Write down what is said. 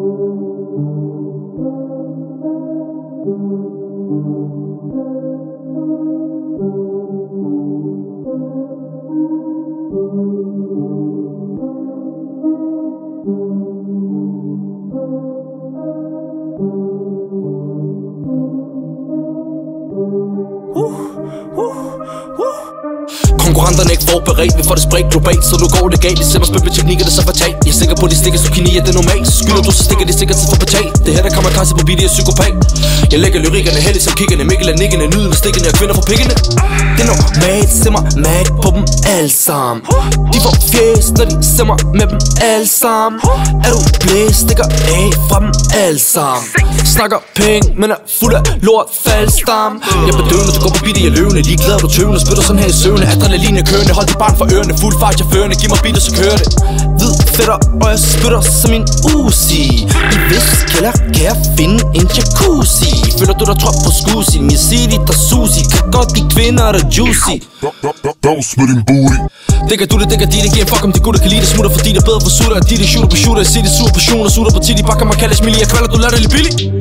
Thank you. Konkurrenterne ikke forberedt Vi får det spredt globalt, så nu går det galt. Især ser mig med teknikker, det er så fatalt Jeg er sikker på, de stikker zucchini, ja det er normalt. Så skylder du, så stikker de sikkert til for betalt. Det her der kommer kasse på video, jeg er psykopat. Jeg lægger lyrikkerne heldigt som kiggerne Mikkel er nikkende, nydende stikkende og kvinder for pikkene. Det er normalt, se mig mad på dem alle sammen. De får fjes, når de ser mig med dem alle sammen. Er du blæst, stikker af fra dem alle sammen. Snakker penge, men er fuld af lort faldstam Jeg bedøvende, du går på bitte, jeg løvende De er du tøvende, spytter sådan her i søvne. Adrenalin er kørende, hold dit barn for ørerne. Fuld fart, jeg førende, giv mig bitte, så kører det. Hvid fætter, og jeg spytter som en Uzi. I hvis kælder kan jeg finde en jacuzzi. Føler du der tror på skusi city, der sushi Kan godt de kvinder, der er juicy. Dags med din booty. Det kan du det, det kan de, det giver en fuck om de gutter kan lide det. Smutter fordi det er bedre for sutter de, de shooter på shooter, jeg siger det sur på shooter Sutter på titty, bare kan man kalde det smiley Jeg kvalder, du lader det lidt billigt